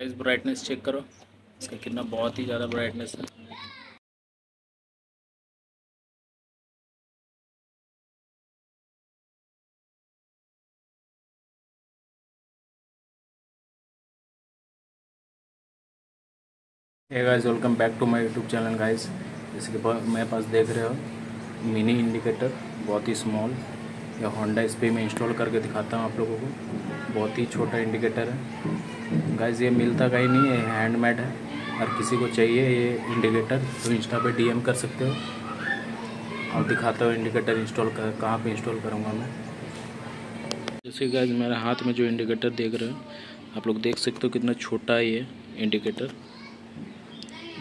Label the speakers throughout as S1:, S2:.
S1: इस brightness check करो। इसका कितना बहुत ही ज़्यादा ब्राइटनेस है। Guys welcome back to my YouTube channel guys जैसे कि मेरे पास देख रहे हो मिनी इंडिकेटर बहुत ही स्मॉल या होंडा इस पर मैं इंस्टॉल करके दिखाता हूँ आप लोगों को। बहुत ही छोटा इंडिकेटर है। गाइस ये मिलता कहीं नहीं है हैंडमेड है। और किसी को चाहिए ये इंडिकेटर तो इंस्टा पे डीएम कर सकते हो। और दिखाता हूँ इंडिकेटर इंस्टॉल कर, कहाँ पे इंस्टॉल करूँगा मैं। जैसे गाइस मेरे हाथ में जो इंडिकेटर देख रहे हो, आप लोग देख सकते हो कितना छोटा है ये इंडिकेटर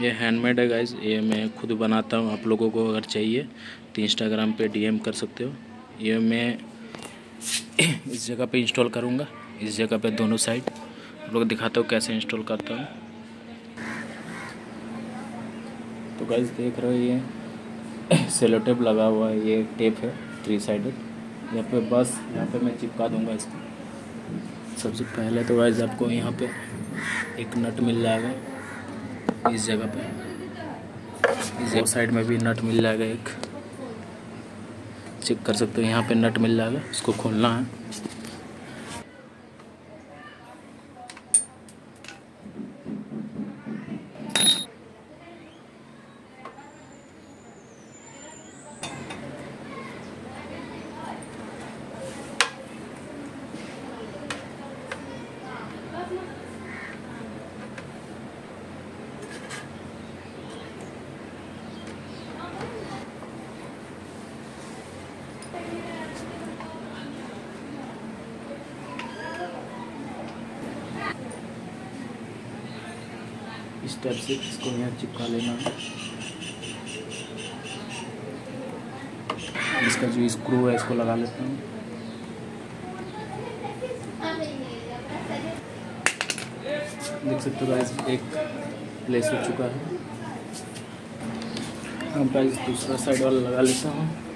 S1: ये हैंडमेड है गाइज़ ये मैं खुद बनाता हूँ, आप लोगों को अगर चाहिए तो इंस्टाग्राम पे डीएम कर सकते हो। ये मैं इस जगह पे इंस्टॉल करूँगा, इस जगह पे दोनों साइड आप लोग दिखाता हूँ कैसे इंस्टॉल करता हूँ। तो गाइज़ देख रहे हो ये सेलो टेप लगा हुआ है, ये टेप है थ्री साइडेड यहाँ पे बस, यहाँ पे मैं चिपका दूँगा इसको। सबसे पहले तो गाइज़ आपको यहाँ पे एक नट मिल जाएगा इस जगह पे। इस साइड में भी नट मिल जाएगा, एक। चेक कर सकते हो, यहाँ पे नट मिल जाएगा उसको खोलना है। इस टाइप से इसको यहाँ चिपका लेना। है इसका जो स्क्रू है, इसको लगा लेता हूँ। देख सकते हो गाइस एक प्लेस हो चुका है। अब गाइस दूसरा साइड वाला लगा लेता हूँ।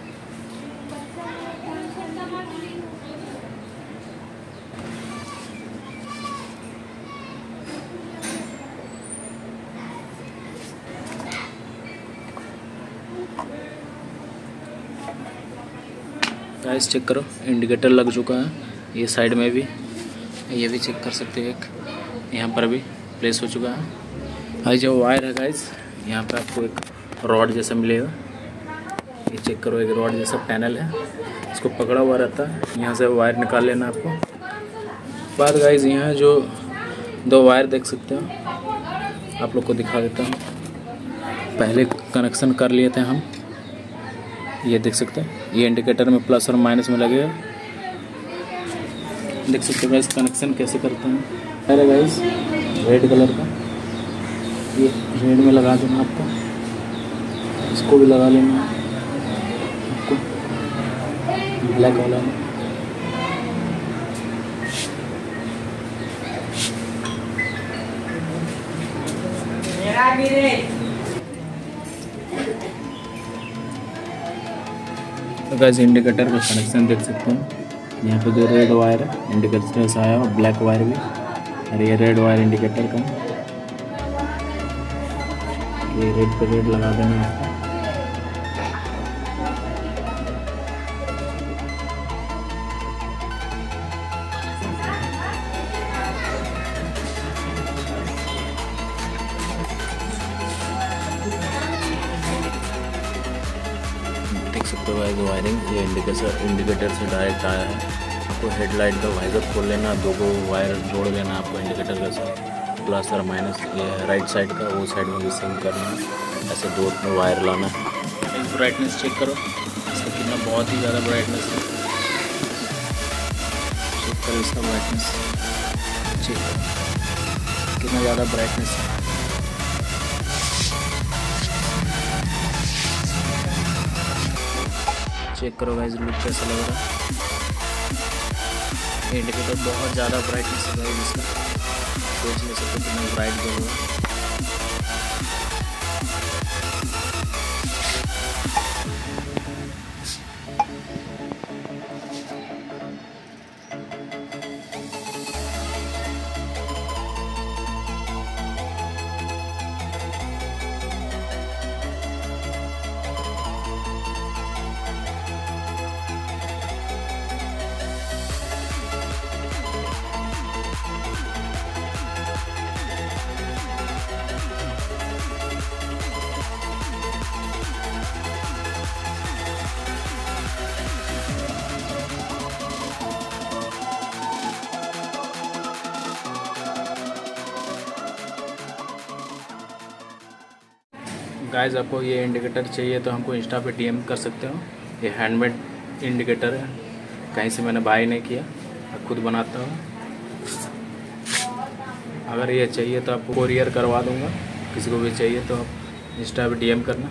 S1: गाइस चेक करो. इंडिकेटर लग चुका है. ये साइड में भी. ये भी चेक कर सकते हो एक. यहाँ पर भी प्लेस हो चुका है. भाई जो वायर है गाइस यहाँ पर आपको एक रॉड जैसा मिलेगा. ये चेक करो, एक रॉड जैसा पैनल है. इसको पकड़ा हुआ रहता है. यहाँ से वायर निकाल लेना आपको. बाद गाइस यहाँ जो दो वायर देख सकते हो. आप लोग को दिखा देता हूँ. पहले कनेक्शन कर लिए थे हम। ये देख सकते हैं। ये इंडिकेटर में प्लस और माइनस में लगेगा देख सकते हो गाइस कनेक्शन कैसे करते हैं। अरे गाइस रेड कलर का। ये रेड में लगा देना आपको। इसको भी लगा लेना। आपको। ब्लैक वाला। में
S2: मेरा भी
S1: तो गैस इंडिकेटर का कनेक्शन देख सकते हैं। यहाँ पे जो रेड वायर है इंडिकेटर से आया, और ब्लैक वायर भी। और ये रेड वायर इंडिकेटर का। ये रेड पे रेड लगा देना। हो गाइस वायरिंग ये इंडिकेटर इंडिकेटर से डायरेक्ट आया है आपको हेडलाइट का वाइजर खोल लेना, दो को वायर जोड़ लेना, आपको इंडिकेटर के साथ प्लस और माइनस ये राइट साइड का, वो साइड में भी सेम करना है ऐसे दो में वायर लाना। है ब्राइटनेस चेक करो, इसका कितना बहुत ही ज़्यादा ब्राइटनेस है। चेक करो इसका ब्राइटनेस चेक करो, कितना ज़्यादा ब्राइटनेस है। चेक करो गाइज़ लुक कैसा लग रहा है। इंडिकेटर बहुत ज़्यादा ब्राइटनेस है गाइज़ इसका। नहीं सकते कितना ब्राइट जो हुआ गाइस आपको ये इंडिकेटर चाहिए तो हमको इंस्टा पे डीएम कर सकते हो। ये हैंडमेड इंडिकेटर है। कहीं से मैंने बाई नहीं किया। खुद बनाता हूँ। अगर ये चाहिए तो आपको कोरियर करवा दूँगा। किसी को भी चाहिए तो आप इंस्टा पे डीएम करना।